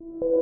you